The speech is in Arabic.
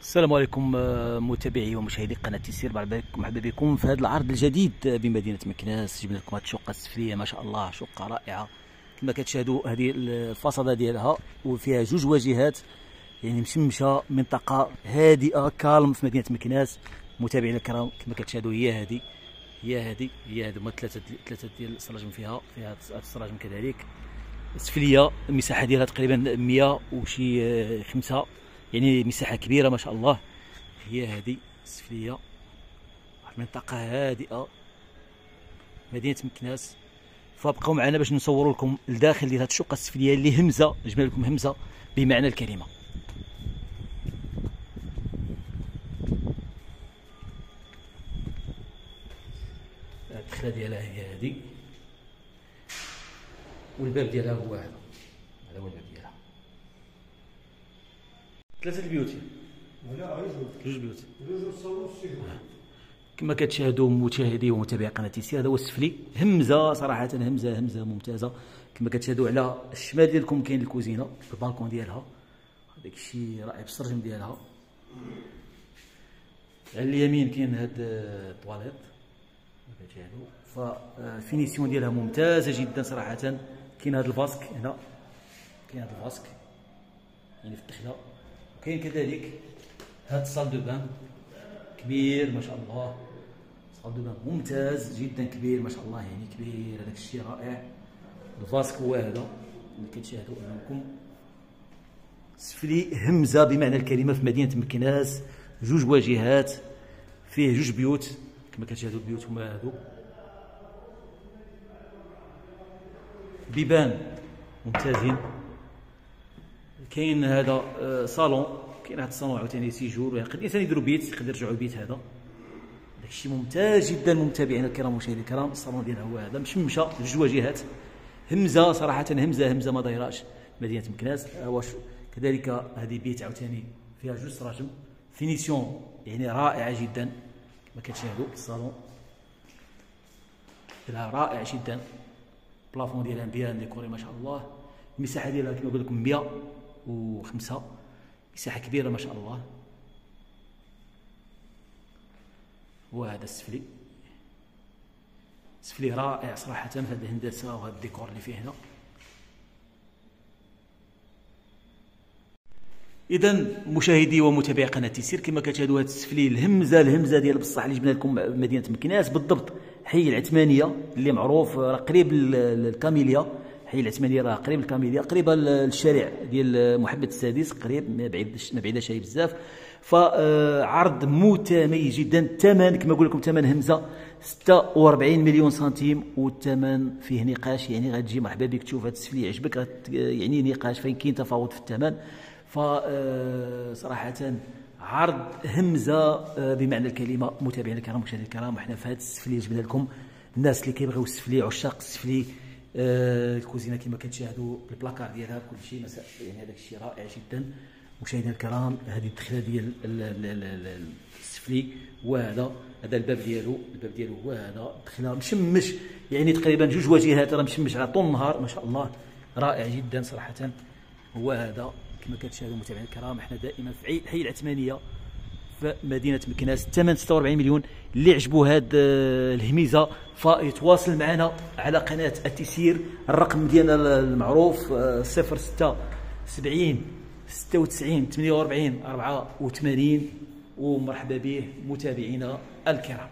السلام عليكم آه، متابعي ومشاهدي قناة تيسير مرحبا بكم في هذا العرض الجديد بمدينة مكناس. جبنا لكم هذه الشقة السفلية ما شاء الله شقة رائعة. كما كتشاهدوا هذه الفصاده ديالها وفيها جوج واجهات يعني مشمشة منطقة هادئة كالم في مدينة مكناس. متابعينا الكرام كما كتشاهدوا هي هذه هي هذه هي هذه. ثلاثة ثلاثة ديال السراجم فيها فيها السراجم كذلك. سفلية المساحة ديالها تقريبا 100 وشي آه، خمسة. يعني مساحة كبيرة ما شاء الله. هي هذه السفلية منطقه هادئة. مدينة مكناس. فابقوا معنا باش نصور لكم الداخل ديال هذه الشقة السفلية اللي همزة نجمع لكم همزة بمعنى الكلمة. الدخلة ديالها هي هذه والباب ديالها هو هذا. هذا هو الباب ديالها. ثلاثة البيوت. لا جوج جوج بيوت جوج الصالون كما كتشاهدوا مشاهدي ومتابعي قناه تيسير هذا هو السفلي همزة صراحة همزة همزة ممتازة. كما كتشاهدوا على الشمال ديالكم كاين الكوزينة البالكون ديالها. هذاك الشيء رائع بالسرجم ديالها. على اليمين كاين هاد الطواليت كما كتشاهدوا. فال finition ديالها ممتازة جدا صراحة. كاين هاد ال vasque هنا. كاين هاد ال vasque. يعني في الدخله وكاين كذلك هاد ال salle de bain كبير ما شاء الله. salle de bain ممتاز جدا كبير ما شاء الله يعني كبير. هذاك الشيء رائع. ال vasque هو هذا؟ اللي كتشاهدوا امامكم سفلي همزة بمعنى الكلمة في مدينة مكناس. جوج واجهات. فيه جوج بيوت. كما كتشاهدوا البيوت هما هادو. بيبان. ممتازين. كاين هذا آه، صالون كاين هذا الصالون عاوتاني سيجور يقدر الانسان يديروا بيت يقدر يرجعوا البيت هذا. داك الشيء ممتاز جدا متابعينا الكرام ومشاهدينا الكرام. الصالون ديالها هو هذا مشمشة جوج واجهات. همزة صراحة همزة همزة ما دايراش مدينة مكناس هو ش- كذلك هذه بيت عاوتاني فيها جوج سراجم finition يعني رائعة جدا. كما كتشاهدوا الصالون. ديالها رائع جدا. plafond ديالها مزيان décoré ما شاء الله. المساحة ديالها كما قلت لكم 105 مساحة كبيرة ما شاء الله. وهذا السفلي. السفلي رائع صراحة في هذه الهندسة وهذا الديكور اللي فيه هنا. اذا مشاهدي ومتابعي قناه تيسير كما كتشاهدوا هذا السفلي الهمزة الهمزة ديال بصح اللي جبنا لكم مدينة مكناس بالضبط حي العثمانية اللي معروف راه قريب للكاميليا. حي العثمانيه راه قريب للكاميليا قريبه للشارع ديال محمد السادس قريب ما بعيد ما بعيدة شي بزاف. فعرض متميز جدا الثمن كما نقول لكم ثمن همزة 46 مليون سنتيم والثمن فيه نقاش يعني غتجي مرحبا بك تشوف هذا السفلي يعجبك يعني نقاش فين كاين تفاوض في الثمن فصراحة عرض همزة آه، بمعنى الكلمة متابعينا الكرام مشاهدينا الكرام. وحنا في هذا السفلي جبنا لكم الناس اللي كيبغيو السفلي عشاق السفلي آه، الكوزينة كما كتشاهدوا البلاكار ديالها كل شيء مساء يعني هذاك الشيء رائع جدا. مشاهدينا الكرام هذه الدخلة ديال ال- ال- ال- ال- السفلي وهذا هذا الباب ديالو الباب ديالو هو هذا. دخلة مشمش يعني تقريبا جوج واجهات راه مشمش على طول النهار ما شاء الله رائع جدا صراحة. هو هذا كما كتشاهدوا متابعينا الكرام إحنا دائما في حي العثمانية. في مدينة مكناس. الثمن 46 مليون اللي عجبوا هاد آه، الهميزة. فيتواصل معنا على قناة التيسير الرقم ديالنا المعروف آه، 06 70 96 48 84 ومرحبا به متابعينا الكرام.